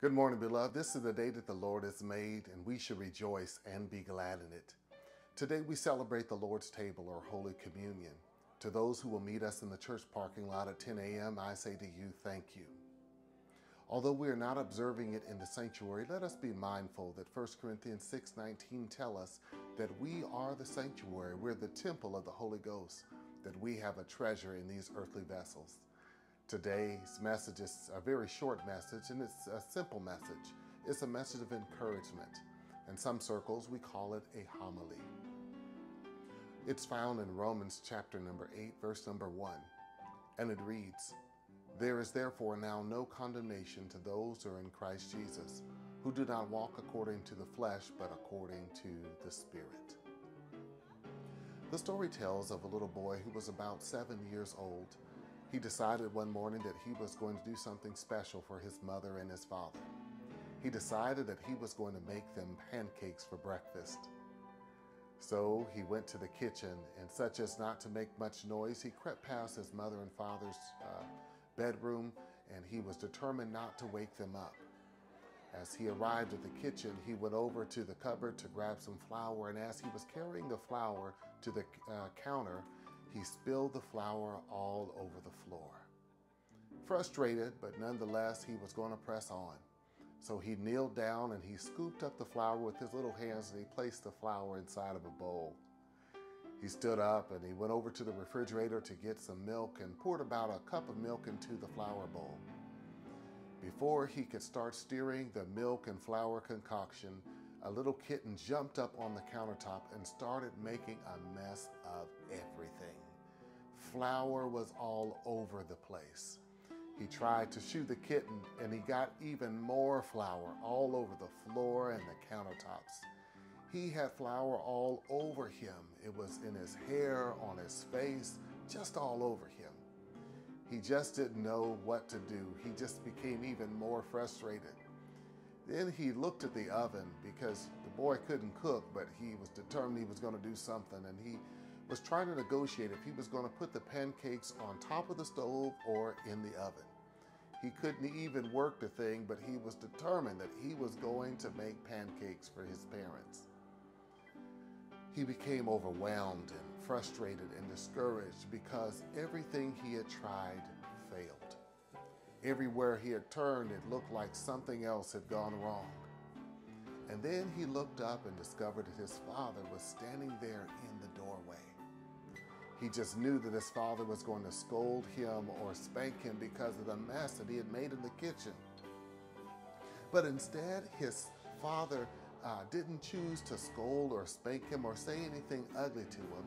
Good morning, beloved. This is the day that the Lord has made, and we should rejoice and be glad in it. Today we celebrate the Lord's table or Holy Communion. To those who will meet us in the church parking lot at 10 a.m., I say to you, thank you. Although we are not observing it in the sanctuary, let us be mindful that 1 Corinthians 6:19 tell us that we are the sanctuary, we're the temple of the Holy Ghost, that we have a treasure in these earthly vessels. Today's message is a very short message and it's a simple message. It's a message of encouragement. In some circles, we call it a homily. It's found in Romans chapter number 8, verse number 1, and it reads, There is therefore now no condemnation to those who are in Christ Jesus, who do not walk according to the flesh, but according to the Spirit. The story tells of a little boy who was about seven years old he decided one morning that he was going to do something special for his mother and his father. He decided that he was going to make them pancakes for breakfast. So he went to the kitchen, and such as not to make much noise, he crept past his mother and father's uh, bedroom, and he was determined not to wake them up. As he arrived at the kitchen, he went over to the cupboard to grab some flour, and as he was carrying the flour to the uh, counter, he spilled the flour all over the floor. Frustrated, but nonetheless, he was going to press on. So he kneeled down and he scooped up the flour with his little hands and he placed the flour inside of a bowl. He stood up and he went over to the refrigerator to get some milk and poured about a cup of milk into the flour bowl. Before he could start stirring the milk and flour concoction, a little kitten jumped up on the countertop and started making a mess of everything. Flour was all over the place. He tried to shoo the kitten and he got even more flour all over the floor and the countertops. He had flour all over him. It was in his hair, on his face, just all over him. He just didn't know what to do. He just became even more frustrated. Then he looked at the oven because the boy couldn't cook, but he was determined he was going to do something. And he was trying to negotiate if he was going to put the pancakes on top of the stove or in the oven. He couldn't even work the thing, but he was determined that he was going to make pancakes for his parents. He became overwhelmed and frustrated and discouraged because everything he had tried failed. Everywhere he had turned, it looked like something else had gone wrong. And then he looked up and discovered that his father was standing there in the doorway. He just knew that his father was going to scold him or spank him because of the mess that he had made in the kitchen. But instead, his father uh, didn't choose to scold or spank him or say anything ugly to him.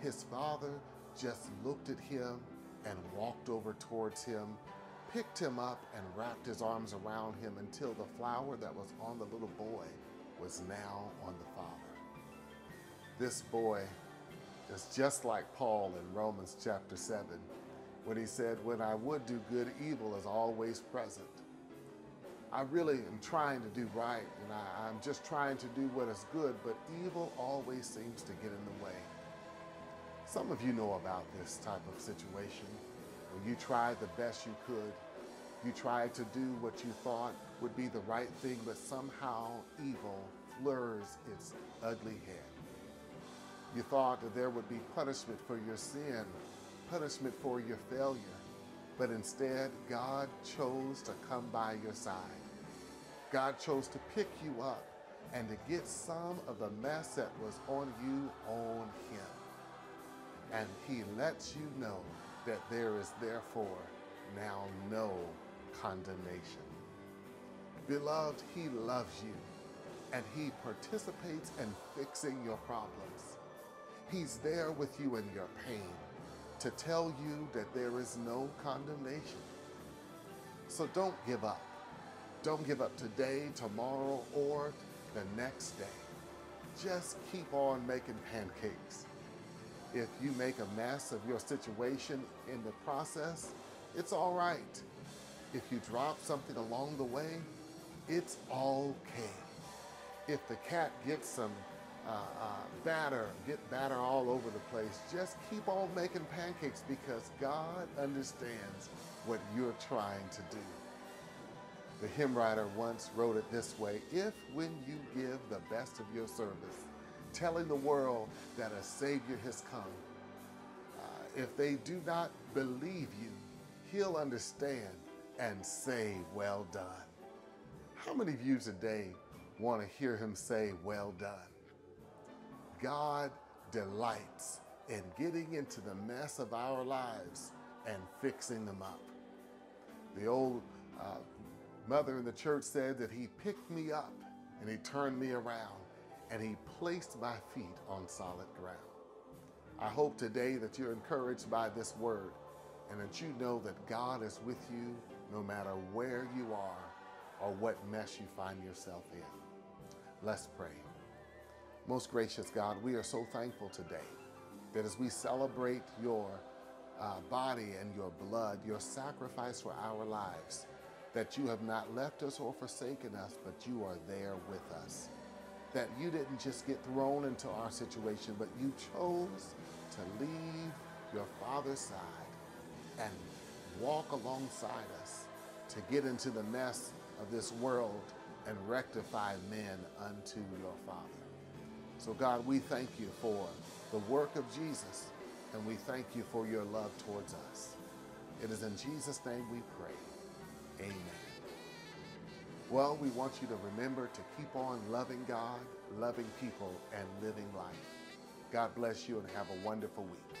His father just looked at him and walked over towards him picked him up and wrapped his arms around him until the flour that was on the little boy was now on the father. This boy is just like Paul in Romans chapter 7 when he said, When I would do good, evil is always present. I really am trying to do right and I, am just trying to do what is good, but evil always seems to get in the way. Some of you know about this type of situation you tried the best you could, you tried to do what you thought would be the right thing, but somehow evil flurs its ugly head. You thought that there would be punishment for your sin, punishment for your failure, but instead God chose to come by your side. God chose to pick you up and to get some of the mess that was on you on him. And he lets you know that there is therefore now no condemnation. Beloved, He loves you and He participates in fixing your problems. He's there with you in your pain to tell you that there is no condemnation. So don't give up. Don't give up today, tomorrow, or the next day. Just keep on making pancakes if you make a mess of your situation in the process, it's all right. If you drop something along the way, it's okay. If the cat gets some uh, uh, batter, get batter all over the place, just keep on making pancakes because God understands what you're trying to do. The hymn writer once wrote it this way If, when you give the best of your service, telling the world that a Savior has come, uh, if they do not believe you, He'll understand and say, Well done. How many of you today want to hear Him say, Well done? God delights in getting into the mess of our lives and fixing them up. The old uh, mother in the church said that he picked me up and he turned me around and he placed my feet on solid ground. I hope today that you're encouraged by this word and that you know that God is with you no matter where you are or what mess you find yourself in. Let's pray. Most gracious God, we are so thankful today that as we celebrate your uh, body and your blood, your sacrifice for our lives, that you have not left us or forsaken us, but you are there with us. That you didn't just get thrown into our situation, but you chose to leave your Father's side and walk alongside us to get into the mess of this world and rectify men unto your Father. So, God, we thank you for the work of Jesus, and we thank you for your love towards us. It is in Jesus' name we pray. Amen. Well, we want you to remember to keep on loving God, loving people, and living life. God bless you and have a wonderful week.